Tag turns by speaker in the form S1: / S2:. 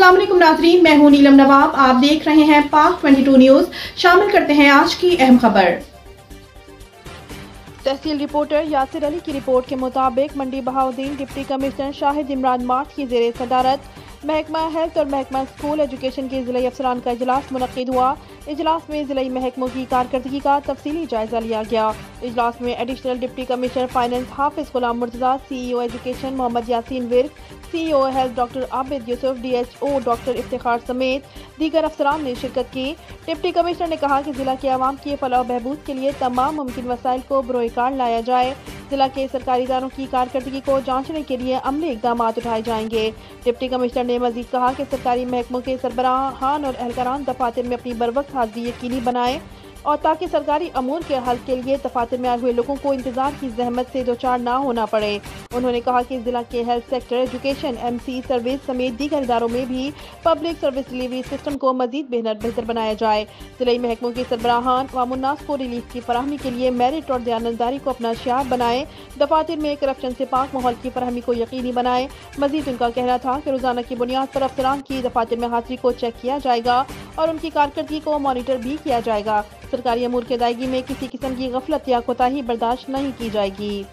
S1: वालेकुम नाजरीन, मैं हूँ नीलम नवाब। आप देख रहे हैं पाक 22 न्यूज़। शामिल करते हैं आज की अहम खबर।
S2: तहसील रिपोर्टर यासिर अली की रिपोर्ट के मुताबिक मंडी बहाउद्दीन डिप्टी कमिश्नर शाहिद इमरान माठ की जेर सदारत। महकमा हेल्थ और महकमा स्कूल एजुकेशन के ज़िले अफसरान का इजलास मुनद हुआ। इजलास में ज़िले महकमों की कारकर्दगी का तफसीली जायजा लिया गया। इजलास में additional deputy commissioner finance Hafiz Ghulam Murtaza CEO education Mohammad Yasin Virk CEO health doctor Abid Yousuf DHO doctor Iftar समेत दीगर अफसरान ने शिरकत की। डिप्टी कमिश्नर ने कहा कि जिला के आवाम की फलाह बहबूद के लिए तमाम मुमकिन वसाइल को बरोकार लाया जाए। जिला के सरकारी इदारों की कारकर्दगी को जांचने के लिए अमली इकदाम उठाए जाएँगे। डिप्टी कमिश्नर ने मजीद कहा कि सरकारी महकमों के सरबराहान और एहलकारान दफातर में अपनी बर वक्त हाजिरी यकीनी बनाए और ताकि सरकारी अमूर के हल के लिए तफातर में आए हुए लोगों को इंतज़ार की जहमत से दो चार ना होना पड़े। उन्होंने कहा कि जिला के health sector, education M C service समेत दीगर इदारों में भी पब्लिक सर्विस डिलीवरी सिस्टम को मजीद बेहतर बनाया जाए। ज़िले महकमों के सरबराहान व को रिलीफ की फरहमी के लिए मेरिट और दयानंदारी को अपना शियार बनाए। दफातर में करप्शन से पाक माहौल की फरहमी को यकीनी बनाए। मजीद उनका कहना था कि रोज़ाना की बुनियाद पर अफसरान की दफातर में हाजिरी को चेक किया जाएगा। और उनकी कारकर्दगी को मॉनिटर भी किया जाएगा। सरकारी अमूर की अदायगी में किसी किस्म की गफलत या कोताही बर्दाश्त नहीं की जाएगी।